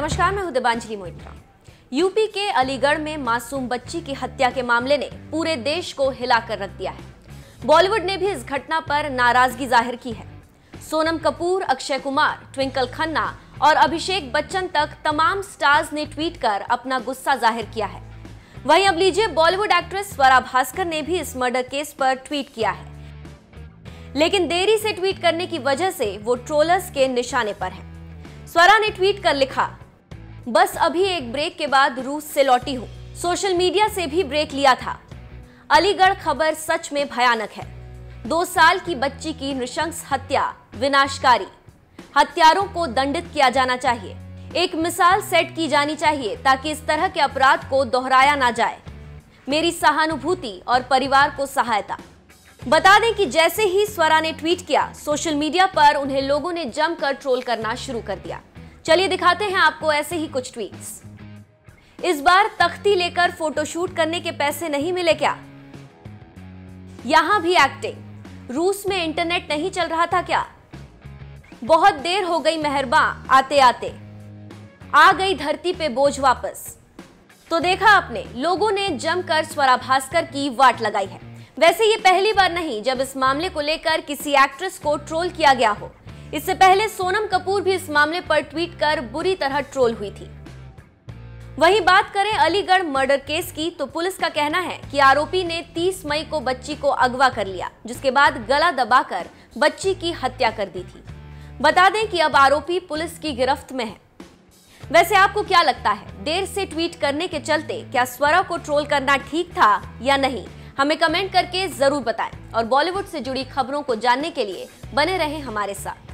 नमस्कार, मैं हूँ दिबांजलि मोइत्रा। यूपी के अलीगढ़ में मासूम बच्ची की हत्या के मामले ने पूरे देश को हिलाकर रख दिया है। बॉलीवुड ने भी इस घटना पर नाराज़गी ज़ाहिर की है। सोनम कपूर, अक्षय कुमार, ट्विंकल खन्ना और अभिषेक बच्चन तक तमाम स्टार्स ने ट्वीट कर अपना गुस्सा ज़ाहिर किया है। वहीं अब लीजिए बॉलीवुड एक्ट्रेस स्वरा भास्कर ने भी इस मर्डर केस पर ट्वीट किया है। लेकिन देरी से ट्वीट करने की वजह से वो ट्रोलर्स के निशाने पर है। स्वरा ने ट्वीट कर लिखा बस अभी एक ब्रेक के बाद रूस से लौटी हूँ। सोशल मीडिया से भी ब्रेक लिया था। अलीगढ़ खबर सच में भयानक है। दो साल की बच्ची की नृशंस हत्या, विनाशकारी। हत्यारों को दंडित किया जाना चाहिए। एक मिसाल सेट की जानी चाहिए ताकि इस तरह के अपराध को दोहराया ना जाए। मेरी सहानुभूति और परिवार को सहायता। बता दें कि जैसे ही स्वरा ने ट्वीट किया, सोशल मीडिया पर उन्हें लोगों ने जमकर ट्रोल करना शुरू कर दिया। चलिए दिखाते हैं आपको ऐसे ही कुछ ट्वीट्स इस बार तख्ती लेकर फोटोशूट करने के पैसे नहीं मिले क्या? यहाँ भी एक्टिंग रूस में इंटरनेट नहीं चल रहा था क्या? बहुत देर हो गई मेहरबा, आते आते। आ गई धरती पे बोझ वापस। तो देखा आपने, लोगों ने जमकर स्वरा भास्कर की वाट लगाई है। वैसे ये पहली बार नहीं, जब इस मामले को लेकर किसी एक्ट्रेस को ट्रोल किया गया हो। इससे पहले सोनम कपूर भी इस मामले पर ट्वीट कर बुरी तरह ट्रोल हुई थी। वहीं बात करें अलीगढ़ मर्डर केस की तो पुलिस का कहना है कि आरोपी ने 30 मई को बच्ची को अगवा कर लिया, जिसके बाद गला दबाकर बच्ची की हत्या कर दी थी। बता दें कि अब आरोपी पुलिस की गिरफ्त में है। वैसे आपको क्या लगता है, देर से ट्वीट करने के चलते क्या स्वरा को ट्रोल करना ठीक था या नहीं, हमें कमेंट करके ज़रूर बताएँ। और बॉलीवुड से जुड़ी खबरों को जानने के लिए बने रहे हमारे साथ।